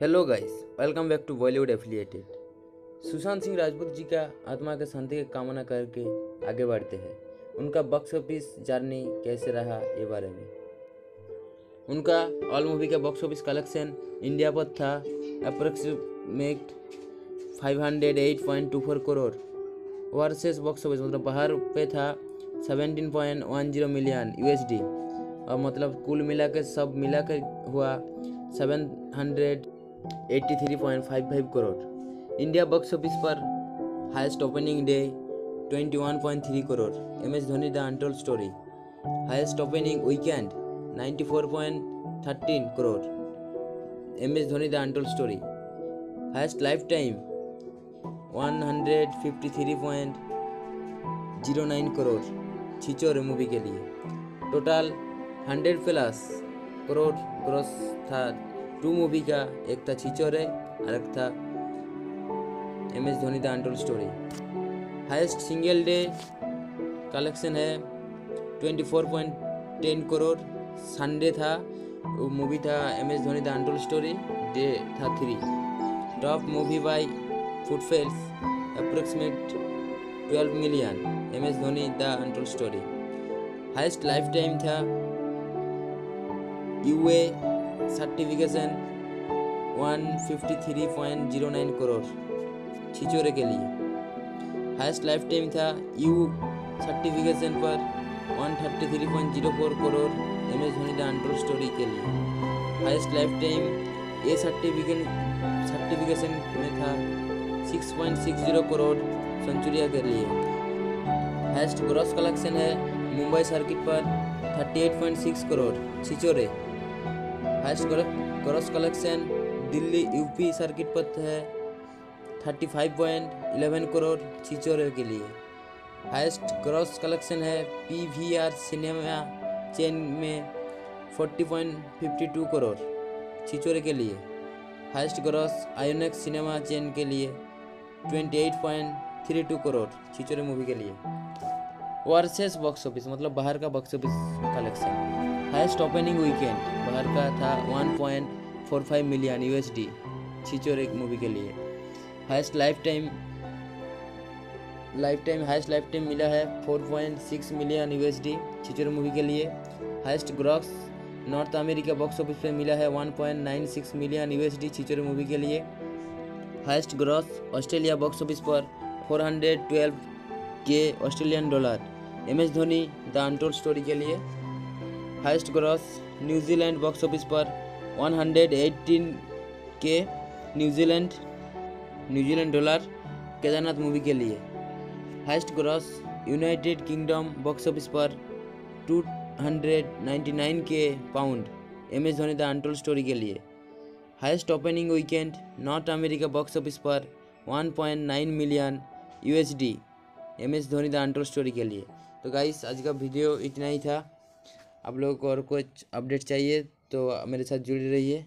Hello guys welcome back to Bollywood affiliated Sushant Singh Rajput ji का आत्मा के शांति की कामना करके आगे बढ़ते हैं। उनका बॉक्स ऑफ़िस जर्नी कैसे रहा ये बारे में? उनका ऑल मूवी का बॉक्स ऑफ़िस कलेक्शन इंडिया पर था। Approximate 508.24 crore versus box office मतलब बाहर पे था 17.10 मिलियन यूएसडी और मतलब कुल मिला के सब मिला के हुआ 783.55 करोड़ इंडिया बॉक्स ऑफ़िस पर highest opening day 21.3 crore M S Dhoni the untold story highest opening weekend 94.13 crore M S Dhoni the untold story highest life time 153.09 crore Chhichhore movie के लिए टोटल 100 प्लस करोड़ ग्रोस था two movie का, एक था छिचोरे और एक था M S Dhoni the untold story highest single day collection है 24.10 करोड़ संडे था, वो मूवी था M S Dhoni the untold story day था three top movie by footfalls approximate 12 million M S Dhoni the untold story highest life time था UA certification 153.09 crore Chhichhore के लिए highest life time था U certification पर 133.04 crore M S Dhoni the untold story के लिए highest life time A certificate certification में था 6.60 करोड़ सेंचुरिया के लिए हाईएस्ट ग्रॉस कलेक्शन है मुंबई सर्किट पर 38.6 crore Chhichhore highest gross collection Delhi UP circuit पर है 35.11 करोड़ छिचोरे के लिए। हाइस्ट ग्रॉस कलेक्शन है पीवीआर सिनेमा चेन में 40.52 करोड़ छिचोरे के लिए। Highest gross Inox cinema chain के लिए 28.32 करोड़ छिचोरे मूवी के लिए। वर्सेस बॉक्स ऑफ़िस मतलब बाहर का box office collection highest opening weekend बाहर का था 1.45 मिलियन यूएसडी एक मूवी के लिए। Highest life time life time highest life time मिला है 4.6 मिलियन यूएसडी छिचोरे मूवी के लिए। Highest gross North America box office पे मिला है 1.96 मिलियन यूएसडी छिचोरे मूवी के लिए। Highest gross Australia box office पर 412 K Australian dollar M S Dhoni the untold story के लिए। Highest gross New Zealand box office पर 118 K New Zealand New Zealand dollar Kedarnath movie के लिए। Highest gross United Kingdom box office पर 299 K pound M S Dhoni the untold story के लिए। Highest opening weekend North America box office पर 1.9 million USD M S Dhoni the untold story के लिए। तो guys आज का वीडियो इतना ही था। आप लोगों को और कुछ अपडेट चाहिए तो मेरे साथ जुड़े रहिए।